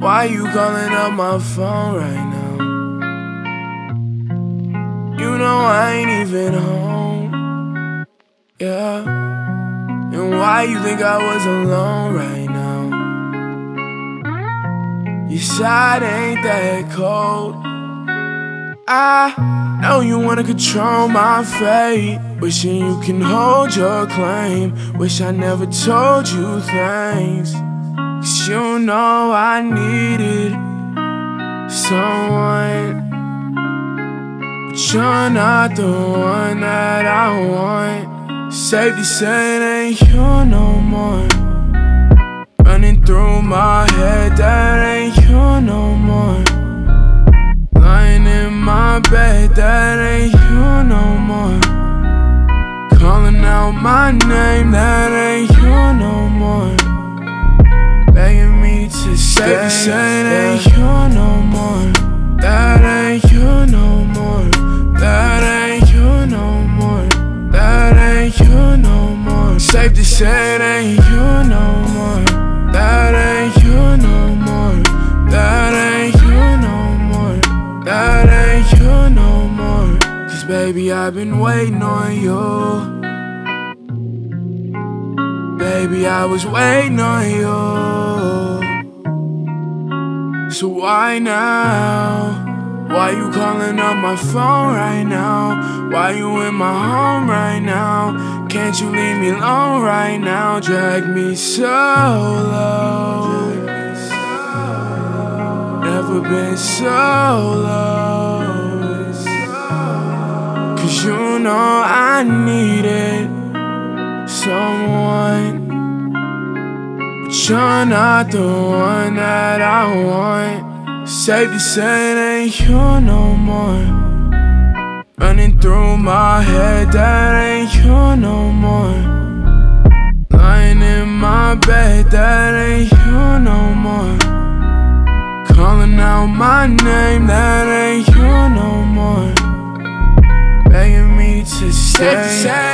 Why you calling up my phone right now? You know I ain't even home. Yeah. And why you think I was alone right now? Your side ain't that cold. I know you wanna control my fate. Wishing you can hold your claim. Wish I never told you things. Cause you know I needed someone. But you're not the one that I want. Safe to say it ain't you no more. Running through my head, that ain't you no more. Lying in my bed, that ain't you no more. Calling out my name, that ain't you no more to stay. Say it ain't you no more. That ain't you no more. That ain't you no more. That ain't you no more. Safe to say it ain't you no more. That ain't you no more. That ain't you no more. That ain't you no more. Cause baby, I've been waiting on you. Baby, I was waiting on you. So why now? Why you calling up my phone right now? Why you in my home right now? Can't you leave me alone right now? Drag me so low. Never been so low. Cause you know I needed someone. You're not the one that I want. Safe to say it ain't you no more. Running through my head, that ain't you no more. Lying in my bed, that ain't you no more. Calling out my name, that ain't you no more. Begging me to stay,